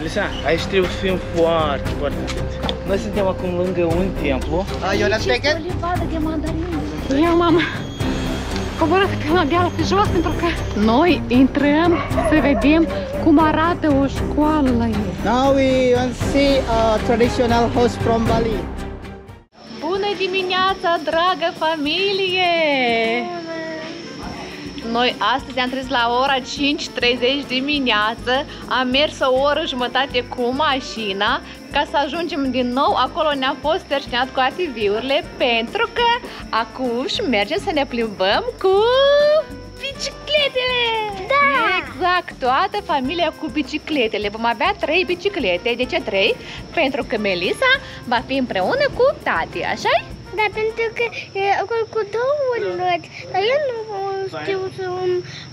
Melissa, aici trebuie să fim foarte, foarte atenți. Noi suntem acum lângă un templu. Uh, you wanna take it? o livadă de mandarină. Eu m-am coborât pe la deal pe jos pentru că noi intrăm să vedem cum arată o școală la ei. Now we want to see a traditional house from Bali. Bună dimineața, dragă familie! Noi astăzi am trezit la ora 5.30 dimineață, am mers o oră jumătate cu mașina ca să ajungem din nou acolo ne-am fost terșinat cu ATV-urile pentru că acum mergem să ne plimbăm cu bicicletele! Da! Exact, toată familia cu bicicletele. Vom avea trei biciclete. De ce trei? Pentru că Melissa va fi împreună cu tati, așa -i? Da, pentru că e acolo cu două roți, dar eu nu știu să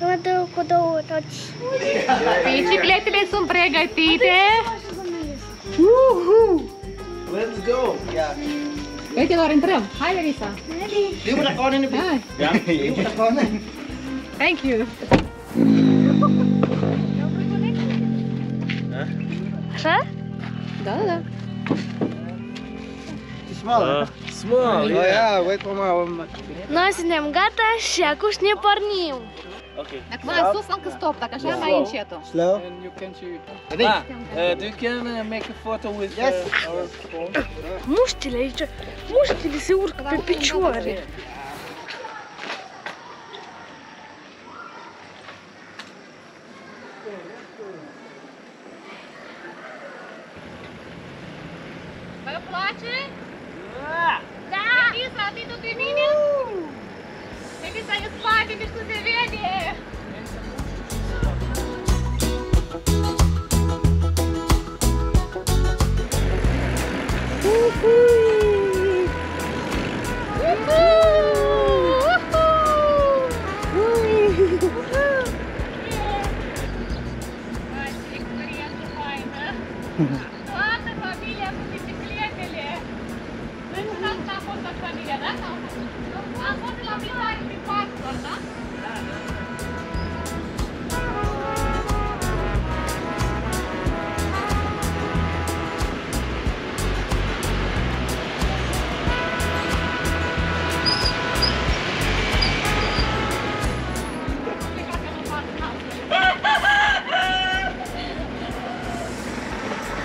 mă duc cu două roți. Bicicletele sunt pregătite. Let's go! Yeah. Fetelor, intrăm. Hai, Melissa. You put a corn in the Hai. You put a corn in. Thank you. Așa? Da, da, da. It's small. Uh, small, Oh yeah. yeah, wait for my Noi suntem gata și acum ne pornim. Okay. Dacă mâna sus, încă stop, dacă așa mai încetul. Slow. And you can see. Ready? Ah, uh, do you can uh, make a photo with Yes. uh, our phone? Muștile aici, muștile se urcă pe picioare.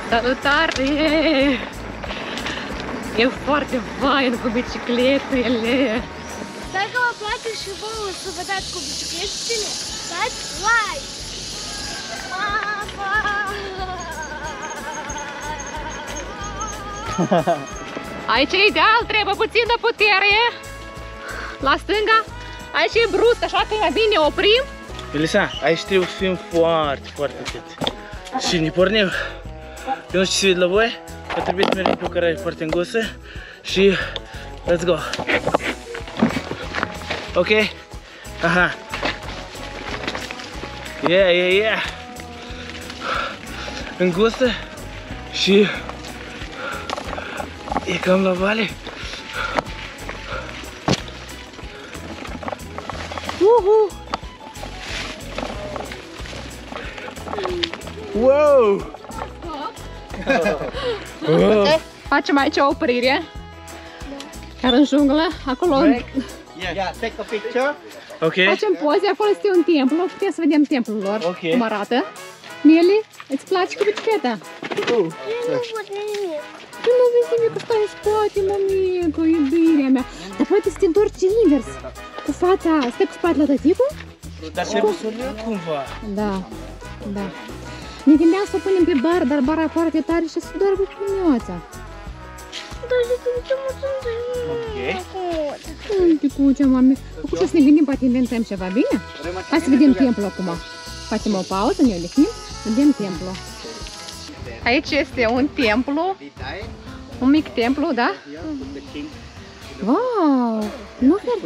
Salutare! E foarte fain cu bicicletele! Dacă vă place și vouă să vă dați cu bicicletele, dați like! Aici e ideal, trebuie puțină putere. La stânga. Aici e brusc, așa că e mai bine oprim. Melissa, aici trebuie să fim foarte, foarte atenți. Și ne pornim. Eu nu știu ce se vede la voi, că trebuie să mergem pe o cărare foarte îngustă și let's go. Ok? Aha. Yeah, yeah, yeah. Îngustă și e cam la vale. Uhu! Wow! Wow. Facem aici o oprire. Chiar în junglă, acolo Yeah, yeah, take a picture. Ok. facem poze, acolo este un templu, putem să vedem templul lor, Ok. cum arată. Meli, îți place cu bicicleta? Eu nu văd nimic. Tu nu vezi nimic că stai în spate, mămică, iubirea mea. Dar poate să te întorci invers, cu fața, stai cu spatele la tăticul? Dar trebuie să le cumva. Da, da. Ne gândeam să o punem pe bar, dar bara e foarte tare și să doar cu cunioța. Dar de când ce mă sunt Ok. Uite cu ce mami. Acum să ne gândim, poate inventăm ceva, bine? Hai să vedem templul acum. Facem o pauză, ne odihnim, vedem templu. Aici este un templu, un mic templu, da? Wow! Nofer!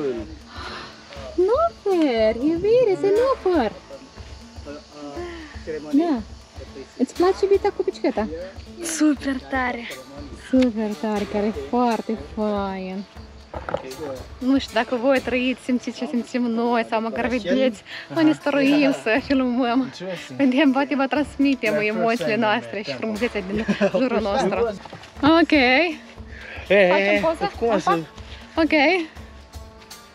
Nofer! Iubire, se nofer! Da. Îți place iubita cu bicicleta? Super tare. Super tare, care e foarte fain. Nu știu dacă voi trăiți, simțiți ce simțim noi sau măcar vedeți, noi ne stăruim să filmăm. Vedem, poate vă transmitem emoțiile noastre și frumusețea din jurul nostru. Ok, E, Facem e, poză? cum o să... ok.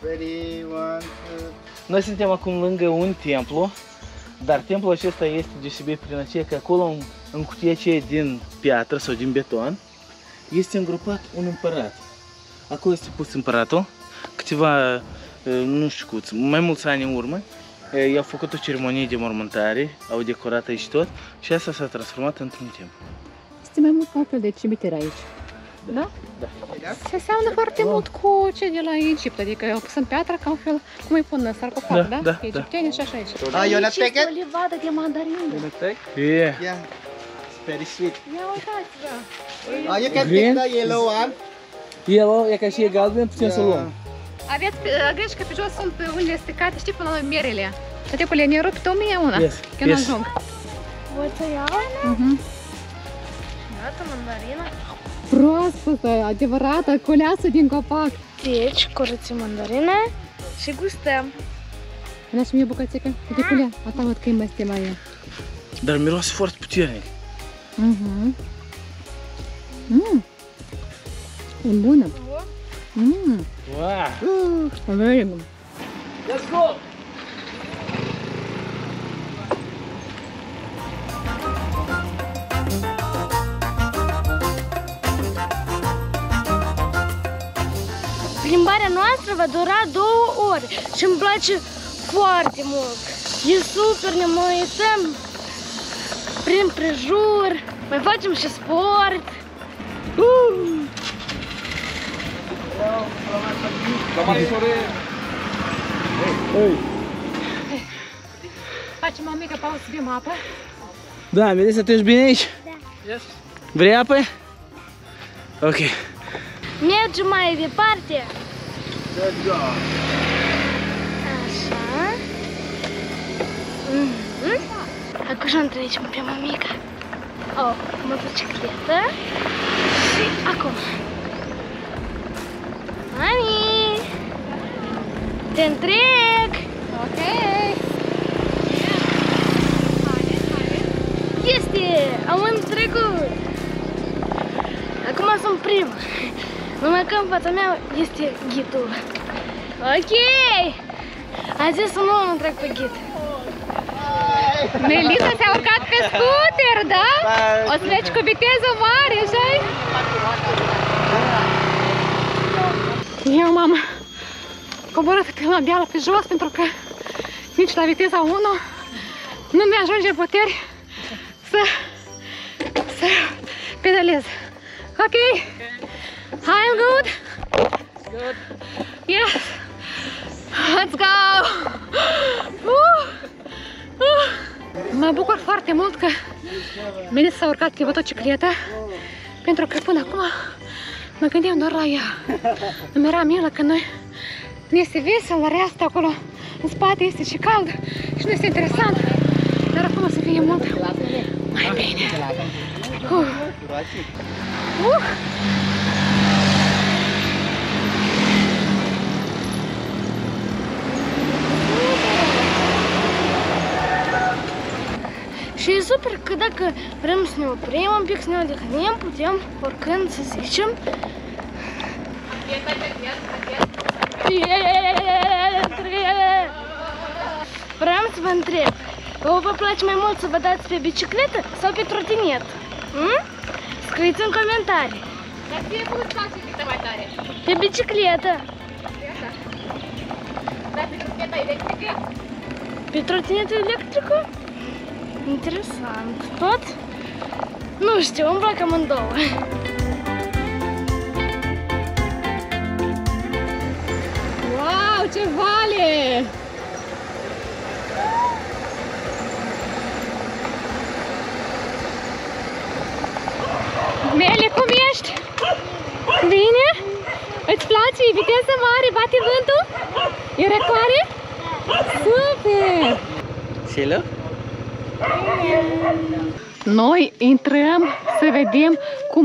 Ready, one, two. Noi suntem acum lângă un templu, dar templul acesta este deosebit prin aceea că acolo în, în cutia aceea din piatră sau din beton este îngropat un împărat. Acolo este pus împăratul, câteva, eh, nu știu câți, mai mulți ani în urmă, eh, i-au făcut o ceremonie de mormântare, au decorat aici tot și asta s-a transformat într-un templu. Este mai mult ca un fel de cimitir aici. Da? Da. Se seamănă foarte mult cu ce de la Egipt, adică au pus în piatră ca un fel, cum îi pun în sarcofag, Da, da? da, da. Egipteni și așa aici. Ah, you wanna take este it? o livadă de mandarină. E, Yeah. It's very sweet. Ia uitați, da. Ah, you can Green take the yellow one. el, e ca și e galben, putem să luăm. Aveți pe, greși că pe jos sunt unele stecate, știi, până la merele. Tăticule, ne rupt o mie una. Yes, Că nu yes. ajung. Voi să iau? Mhm. Iată mandarina. Proaspătă, adevărată, coleasă din copac. Deci, curățim mandarine și gustăm. Ia și mie bucățică. Tăticule, a ta văd că e mai la ea. Dar miroase foarte puternic. Mhm. Mm. E bună. Mm. Wow! Uh, very good. Let's go! Plimbarea noastră va dura două ore și îmi place foarte mult. E super, ne mai uităm prin prejur, mai facem și sport. Uh! Facem o mică pauză să bem apă. Da, Melissa, tu ești bine aici? Yes. Vrei apă? Ok. Mergem mai departe. Go. Așa. Mhm. Acum trecem pe mămica. O motocicletă. Și acum. Mami! Te întreg! Ok. Este! Am întrecut! Acum sunt primă. Numai că în fața mea este ghidul. Ok! A zis să nu mă întreg pe ghid. Melissa s-a urcat pe scooter, da? O să mergi cu viteză mare, așa Eu m-am coborât pe la deală pe jos pentru că nici la viteza 1 nu mi-ajunge puteri să, să pedalez. Ok? I'm good? Good. Yes! Let's go! Uh! Uh! Mă bucur foarte mult că Melissa s-a urcat pe motocicletă pentru că până acum mă gândeam doar la ea. Îmi era milă că noi nu este vesel, dar asta acolo în spate este și cald și nu este interesant. Dar acum o să fie mult mai bine. Uh. Uh. Și e super că dacă vrem să ne oprim un pic, să ne odihnim, putem oricând să zicem Vreau să vă întreb, vă vă place mai mult să vă dați pe bicicletă sau pe trotinet? Hm? Scrieți în comentarii. Dar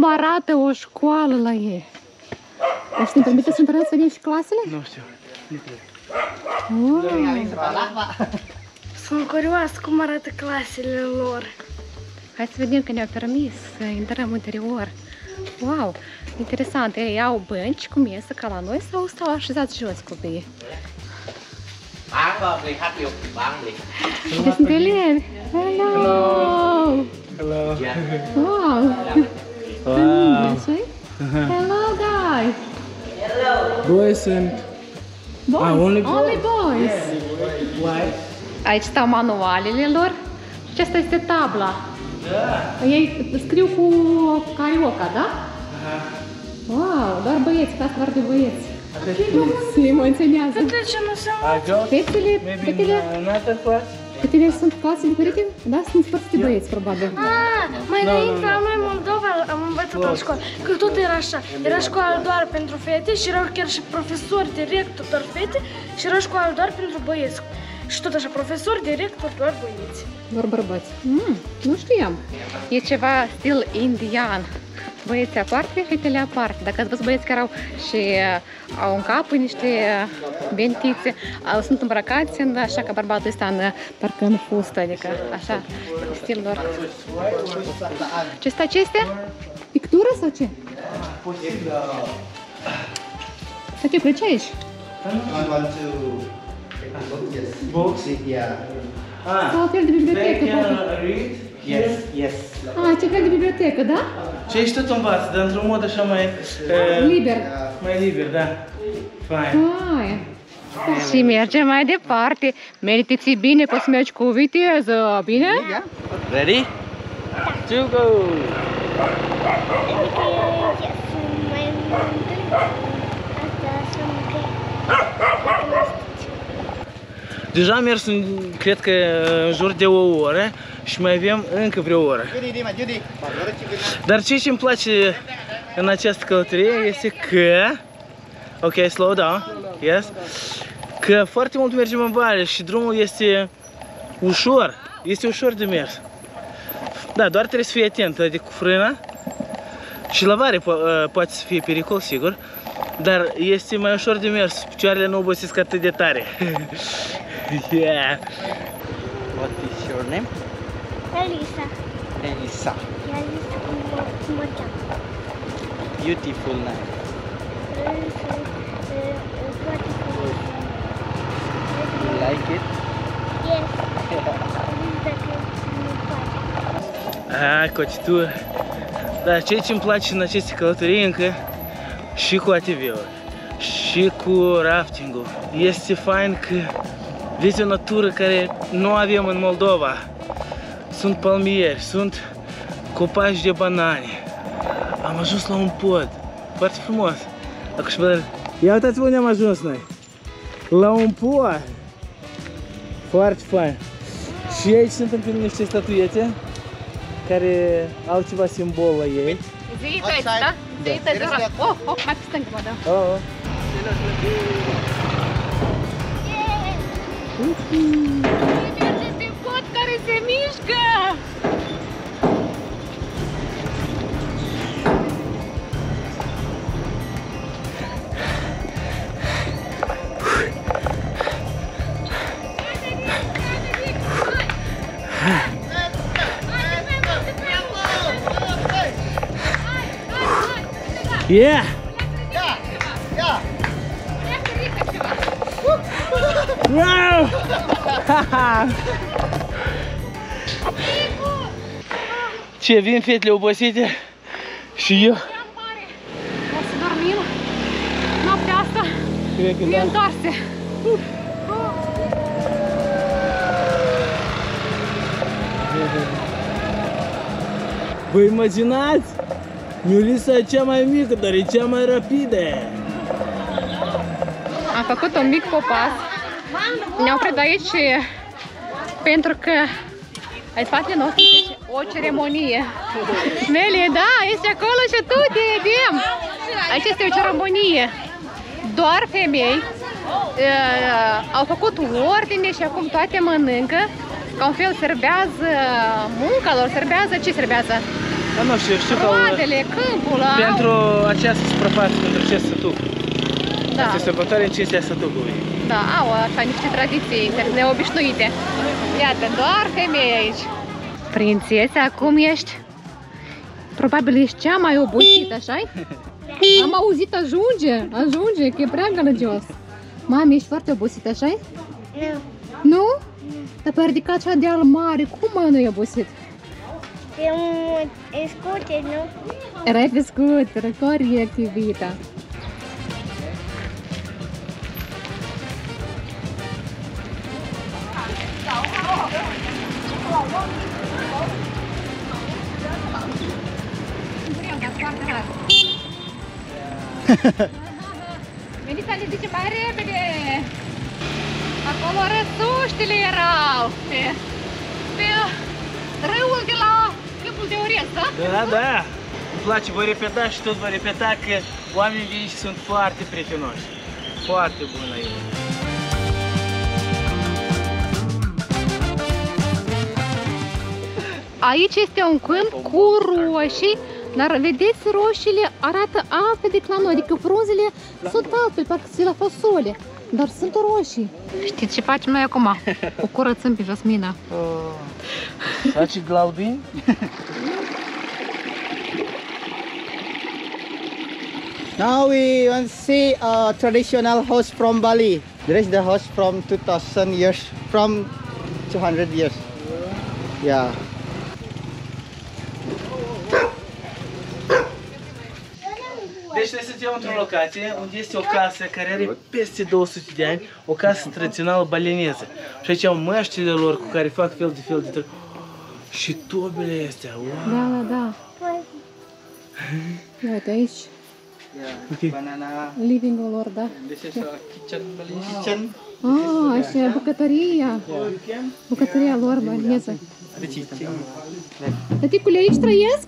cum arată o școală la ei. Deci ne permite să întărăm să vedem și clasele? Nu știu. Nu trebuie. Wow. Sunt curioasă cum arată clasele lor. Hai să vedem că ne-au permis să intrăm în interior. Wow, interesant. Ei au bănci cu mesă ca la noi sau stau așezați jos copiii? Deci sunt elevi. Hello! Hello. Wow! Wow. Așa Hello, guys! Boys sunt... Boys! Ah, only boys? Only boys! Why? Aici stau manualele lor și asta este tabla. Da. Ei scriu cu carioca, da? Wow, doar băieți, clasă doar de băieți. Se emoționează. De ce nu se I go Fetele, maybe in fetele, uh, another class. fetele sunt clase diferite? Da, sunt foarte de băieți, probabil. Ah, mai Nu, înainte nu, nu. la noi în Moldova am învățat la școală că tot era așa. Era școală doar pentru fete și erau chiar și profesori, directori doar fete și era școală doar pentru băieți. Și tot așa, profesori, directori, doar băieți. Doar bărbați. Mm, nu știam. E ceva stil indian. Băieții aparte, fetele aparte. Dacă ați văzut băieți care au și uh, au în cap niște uh, bentițe, uh, sunt îmbrăcați în așa ca bărbatul ăsta în, uh, parcă în fustă, adică așa, stil lor. Ce stă acestea? Pictură sau ce? Sau ce plăcea aici? I want to yes. Books? Yeah. Ah. Sau fel de They bibliotecă, can poate. uh, read? Yes. Yes. Ah, ce fel de bibliotecă, da? Și aici tot învață, dar într-un mod așa mai... uh, Liber. Mai liber, da. Fine. Hai. Și mergem mai departe. Meriteți bine că o să mergi cu viteză, bine? Ready? To go! Deja am mers, în, cred că, în jur de o oră și mai avem încă vreo oră. Judy, Dima, Judy. Dar ce ce îmi place în această călătorie este că... Ok, slow down. Yes. Că foarte mult mergem în vale și drumul este ușor. Este ușor de mers. Da, doar trebuie să fii atent, adică cu frâna. Și la vare po- poate să fie pericol, sigur. Dar este mai ușor de mers. Picioarele nu obosesc atât de tare. yeah. What is your name? Elisa, Elisa. Elisa cum mă, cum mă cheamă. Beautiful name. You like it? Yes. Dacă nu faci. A, cotitură. Ce îmi place în aceste călătorii încă și cu ATV-ul și cu rafting-ul este fain că vezi o natură care nu avem în Moldova. Sunt palmieri, sunt copaci de banane. Am ajuns la un pod foarte frumos. Acum și vă Ia uitați-vă unde am ajuns noi. La un pod. Foarte fain. Și aici sunt încă niște statuete care au ceva simbol la ei. Zități, da? Zități, da? Oh, oh, hai pe stângă, mă, da. Oh, oh. Mergeți pe pod care se mișcă! Yeah! Wow! Ce, vin fetele obosite și eu O să dormim noaptea asta cred că da. întoarse. Vă imaginați? Miulisa e cea mai mică, dar e cea mai rapidă. Am făcut un mic popas. Ne-au oprit aici pentru că ai spatele nostru este o ceremonie. Melie, da, este acolo și tu te vedem. Aici este o ceremonie. Doar femei uh, au făcut ordine și acum toate mănâncă. Ca un fel serbează munca lor, serbează, ce serbează? Dar nu știu, știu că au- Roadele, câmpul, au. pentru această suprafață, pentru acest sătuc. Da, Este sărbătoare în cinstea sătucului. Da, au așa niște tradiții inter- neobișnuite. Iată, doar femei aici. Prințese, acum ești... Probabil ești cea mai obosită, așa Am auzit, ajunge, ajunge, că e prea gălăgios. Mami, ești foarte obosită, așa Nu. Nu? Dar pe ridicat cea de al mare, cum mai nu e obosit? E un e scute, nu? Erai pe scuteră, corect, iubita. Veniți să ne zice mai repede! Acolo răsuștile erau pe, pe râul de la câmpul de orez, da? Da, da. Îmi place, voi repeta și tot voi repeta că oamenii de aici sunt foarte prietenoși. Foarte buni la ei. Aici este un câmp cu roșii, dar vedeți, roșiile arată altfel decât la noi, adică frunzele sunt altfel, parcă sunt la fasole, dar sunt roșii. Știți ce facem noi acum? O curățăm pe Jasmina. Faci glaubin? Now we want to see a traditional house from Bali. There is the house from 2000 years, from 200 years. Yeah. Deci noi suntem într-o locație unde este o casă care are peste 200 de ani, o casă tradițională baleneză. Și aici au măștile lor cu care fac fel de fel de tre- Și tobele astea, wow! Da, da, da. Uite aici, Yeah. Banana. living-ul lor, da. This is a kitchen Malaysia. Kitchen. Ah, aici e bucătăria. Bucătăria lor baleneză. The chicken. Tăticule, aici trăiesc?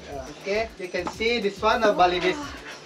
Okay, you can see this one a Balinese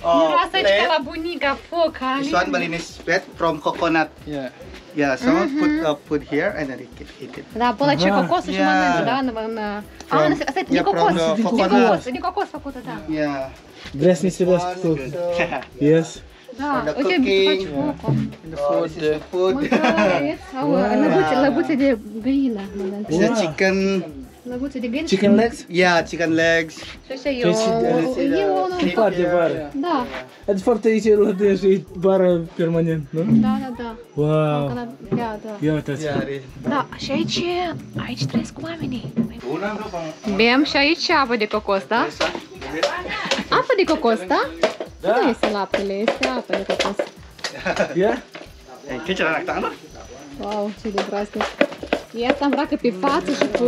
uh, Miroase aici ca plate. la bunica, foc, This one Ali. Balinese plate from coconut. Yeah. Yeah, so put uh, put here and then you can eat it. Da, până ce Aha. cocosul și Yeah. mănânci, da? În, în, a, From- nu, asta e din yeah, cocos. from the Din coconut. cocos, din cocos făcută, da. Yeah. Vrea să ne One, servească cu... so- Yes. Da, For the uite, cooking. faci focul. The Oh, food. this is the food. Mâncare, au lăbuțe, lăbuțe de găină. mănânci. This is the chicken. Lăbuțe de găină. Chicken legs? Yeah, chicken legs. Și așa e Păi o, și de- o- e o, Sleep Foarte here. vară. da, De fapt aici e la dej, e bară permanent, nu? da, da, da. Wow! Da, da. Ia uitați! Yeah, it is. Da, și aici, aici trăiesc oamenii. Bem și aici apă de cocos, da? Apă de cocos, da? Da. Nu este laptele, este apă de cocos. Ia? Eh, kitchen anak tak Wow, ce de drastic. Ea asta îmbracă pe față și cu...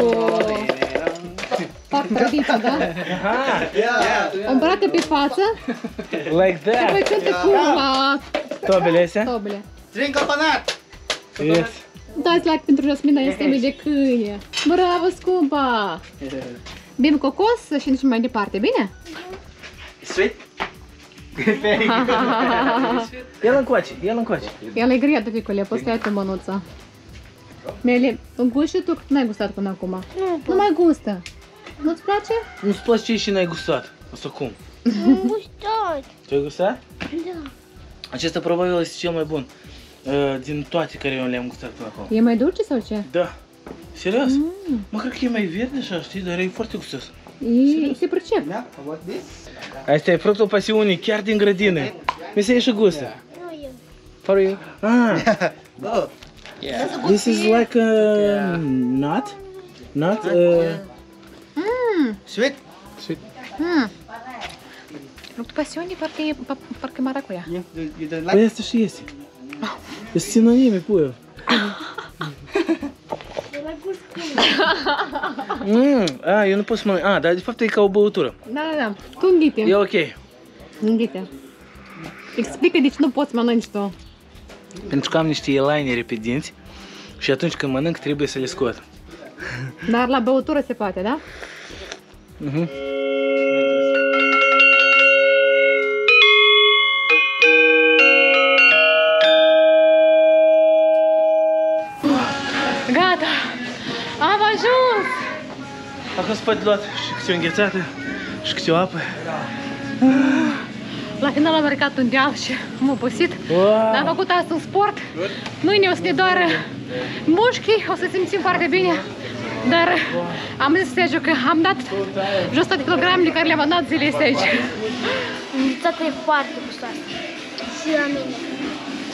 Fac tradiție, da? Aha! Yeah. O îmbracă pe față Like și apoi that! cântă cu la Tobele astea? tobele. Drink coconut. Yes! Dați like pentru Jasmina, este mie de câine. Bravo, scumpa! Bem cocos și nici mai departe, bine? Sweet. Ia-l încoace, ia-l încoace! El e grea, tăticule, păstai tu mânuța. Mele, gust și tu că n-ai gustat până acum. Nu mai gustă. Nu-ți place? Nu-ți place ce și n-ai gustat? Asta cum? Am gustat. Tu ai gustat? Da. Acesta probabil este cel mai bun uh, din toate care eu le-am gustat până acum. E mai dulce sau ce? Da. Serios? Mă, cred că e mai verde așa, știi, dar e foarte gustos. E, se percep. Yeah, what this? Asta e fructul pasiunii, chiar din grădină. Mi se ieși gustă. Nu eu. For you. Ah, Oh, Yeah. this is like a nut. Nut? Uh, sweet. Mm. Fructul pasiunii parcă e, pa- parcă e maracuia. You, you, you don't like? păi asta și este. Sunt sinonime, puiu. Mm, a, eu nu pot să mănânc. A, dar de fapt e ca o băutură. Da, da, da. Tu înghite. E ok. Înghite. Explică de ce nu poți mănânci tu. Pentru că am niște elinere pe dinți și atunci când mănânc trebuie să le scot. Dar la băutură se poate, da? Mhm. Gata! Am ajuns! A fost poate luat și câte o înghețată și câte o apă. La final am ridicat un deal și am obosit. Wow. Dar am făcut astăzi sport. Mâine o să ne doară mușchii, o să simțim foarte bine. Dar am zis Sergiu că am dat jos toate kilogramele care le-am dat zilei astea aici. Înghețata e foarte gustoasă. Și la mine.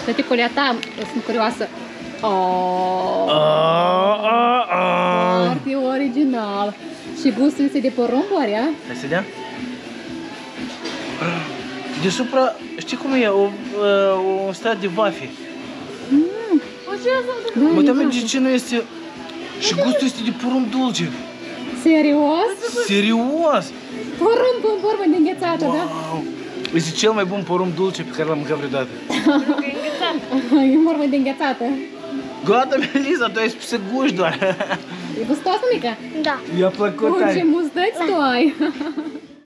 Tăticulea ta, sunt curioasă. Oh, Ah, ah, ah. foarte original. Și gustul este de porumb, oare? a? Hai să dea? Deasupra, știi cum e? O, uh, un strat de vafe. Da, Mă e teamă vafe. de ce nu este... Și gustul este de porumb dulce. Serios? Serios! Porumb în formă de înghețată, da? Wow! Este cel mai bun porumb dulce pe care l-am mâncat vreodată. E în formă de înghețată. Gata, Melisa, tu ai spus să guși doar. E gustoasă, mică? Da. Mi-a plăcut Cu ce tare. mustăți tu ai?